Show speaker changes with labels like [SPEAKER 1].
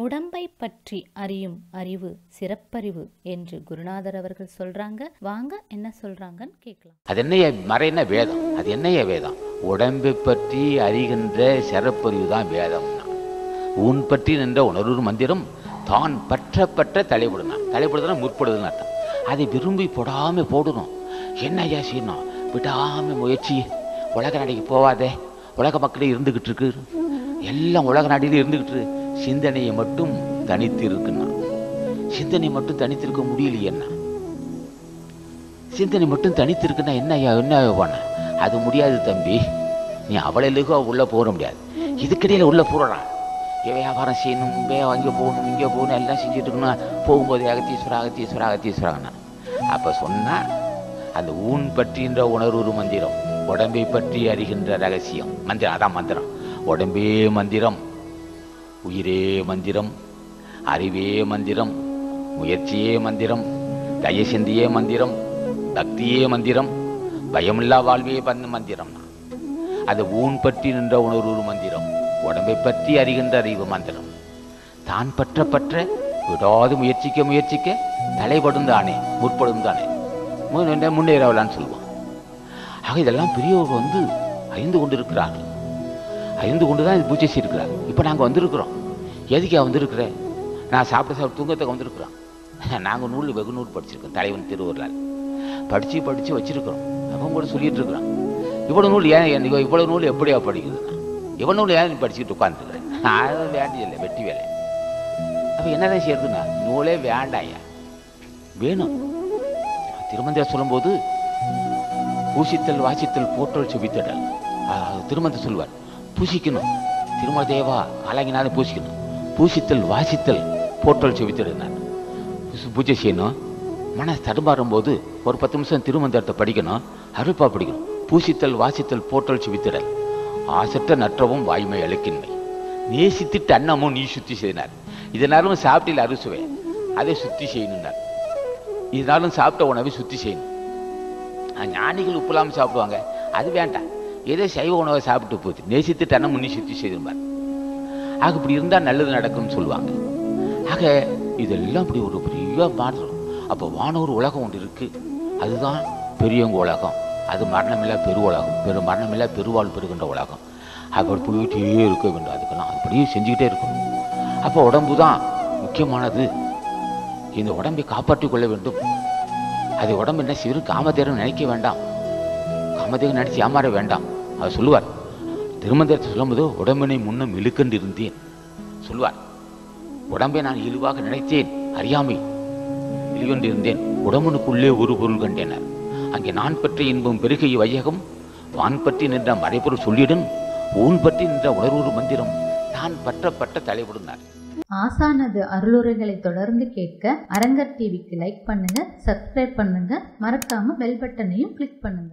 [SPEAKER 1] உடம்பை பற்றி அறியும் அறிவு சிறப்பறிவு என்று குருநாதர் அவர்கள் சொல்றாங்க. வாங்க என்ன சொல்றாங்கன்னு கேட்கலாம்.
[SPEAKER 2] அது என்னைய மறைன வேதம்? அது என்னைய வேதம்? உடம்பை பற்றி அறிகின்ற சிறப்பறிவு தான் வேதம்னா ஊன் பற்றி நின்ற உணர்வு மந்திரம் தான் பற்ற பற்ற தலைவிடுனா தலைவிடுதுன்னா முற்படுதுன்னு அர்த்தம். அதை விரும்பி போடாம போடணும். என்ன ஐயா செய்யணும்? விடாம முயற்சி. உலக நாடிக்கு போவாதே. உலக மக்களே இருந்துகிட்டு இருக்கு. எல்லாம் உலக நாடியிலே இருந்துகிட்டு இருக்கு. சிந்தனையை மட்டும் தனித்து இருக்குன்னா சிந்தனை மட்டும் தனித்திருக்க முடியலையேன்னா சிந்தனை மட்டும் தனித்து இருக்குன்னா என்ன ஐயா என்ன பண்ண அது முடியாது தம்பி. நீ அவளுக்கு உள்ளே போக முடியாது. இதுக்கிடையில உள்ள போகிறான் வியாபாரம் செய்யணும் அங்கே போகணும் இங்கே போகணும் எல்லாம் செஞ்சுட்டு இருக்கணும். போகும்போது அகத்தீஸ்வரா அகத்தீஸ்வரா அகத்தீஸ்வராங்கண்ணா அப்போ சொன்னா அந்த ஊன் பற்றின்ற உணர்வு மந்திரம் உடம்பை பற்றி அறிகின்ற ரகசியம். மந்திரம் அதான் மந்திரம். உடம்பே மந்திரம். உயிரே மந்திரம் அறிவே மந்திரம் முயற்சியே மந்திரம் தயசிந்தியே மந்திரம் பக்தியே மந்திரம் பயமில்லா வாழ்வே பண்ண மந்திரம். அது ஊன் பற்றி நின்ற உணர்வு மந்திரம் உடம்பை பற்றி அறிகின்ற அறிவு மந்திரம். தான் பற்ற பற்ற விடாது முயற்சிக்க முயற்சிக்க தலைப்படும் தானே முற்படும் தானே. முன்னே- முன்னேறவலான்னு சொல்லுவான் ஆக இதெல்லாம் பெரியவர்கள் வந்து அறிந்து கொண்டிருக்கிறார்கள். அறிந்து கொண்டு தான் இது பூஜை செய்யிருக்கிறார் இப்போ நாங்கள் வந்திருக்கிறோம். எதுக்கா வந்திருக்கிறேன் நான் சாப்பிட சாப்பிட்டு தூங்கத்துக்கு வந்திருக்கிறோம். நாங்கள் நூல் வெகு நூல் படிச்சிருக்கோம் தலைவன் திருவருளால். படித்து படித்து வச்சிருக்கிறோம். அவங்க கூட சொல்லிட்டு இருக்கிறோம் இவ்வளோ நூல் ஏன் எனக்கு இவ்வளவு நூல் எப்படியா படிக்குதுன்னா இவ்வளோ நூல் ஏன் நீ படிச்சுட்டு உட்காந்துருக்கிறேன் அது வேண்டியதில்லை வெட்டி வேலை. அப்போ என்னதான் செய்யறதுன்னா நூலே வேண்டாயா வேணும். திருமந்திரம் சொல்லும்போது பூசித்தல் வாசித்தல் போற்றல் செவித்தடல் திருமந்திரம் சொல்வார் பூசிக்கணும். திருமல தேவா பூசிக்கணும். பூசித்தல் வாசித்தல் போற்றல் செவித்தடல் பூஜை செய்யணும். மனசு தடுமாறும் போது ஒரு பத்து நிமிஷம் திருமந்திரத்தை படிக்கணும். அருப்பா படிக்கணும். பூசித்தல் வாசித்தல் போற்றல் செவித்திடல். ஆசற்ற நற்றவும் வாய்மை அழுக்கின்மை நேசித்திட்டு அன்னமும் நீ சுத்தி செய்தினார் இதனாலும் சாப்பிட்டில் அறுசுவை. அதை சுத்தி செய்யணும்னார் இதனாலும் சாப்பிட்ட உணவை சுத்தி செய்யணும். ஞானிகள் உப்புலாம் சாப்பிடுவாங்க. அது வேண்டாம். ஏதோ சைவ உணவை சாப்பிட்டு போச்சு. நேசித்து அன்னம் முன்னி செய்திருப்பார் ஆக இப்படி இருந்தால் நல்லது நடக்கும்னு சொல்லுவாங்க. ஆக இதெல்லாம் இப்படி ஒரு பெரிய மாற்றம். அப்போ வானூர் உலகம் ஒன்று இருக்குது அதுதான் பெரியவங்க உலகம். அது மரணமில்லா பெரு உலகம். பெரு மரணமில்லா பெருவாழ் பெறுகின்ற உலகம். அப்படி போயிட்டே இருக்க வேண்டும். அதுக்கெல்லாம் அப்படியே செஞ்சுக்கிட்டே இருக்கணும். அப்போ உடம்பு தான் முக்கியமானது. இந்த உடம்பை காப்பாற்றிக் கொள்ள வேண்டும். அது உடம்பு என்ன சிறு காமதேரம் நினைக்க வேண்டாம். காமதேவன் நினைச்சு ஏமாற வேண்டாம். அவர் சொல்லுவார் திருமந்திரத்தை சொல்லும்போது உடம்பினை முன்னும் இழுக்கண்டு இருந்தேன் சொல்லுவார் உடம்பை நான் இழிவாக நினைத்தேன் அறியாமை இழிவென்று இருந்தேன் உடம்பனுக்குள்ளே ஒரு பொருள் கண்டேனர் அங்கே நான் பற்றி இன்பம் பெருகை வையகம் வான் பற்றி நின்ற மறைபொருள் சொல்லிடும் ஊன் பற்றி நின்ற உணர்வு மந்திரம் தான் பற்றப்பட்ட பட்ட
[SPEAKER 1] ஆசானது அருளுரைகளை தொடர்ந்து கேட்க அரங்கர் டிவிக்கு லைக் பண்ணுங்க சப்ஸ்கிரைப் பண்ணுங்க மறக்காம பெல் பட்டனையும் கிளிக் பண்ணுங்க.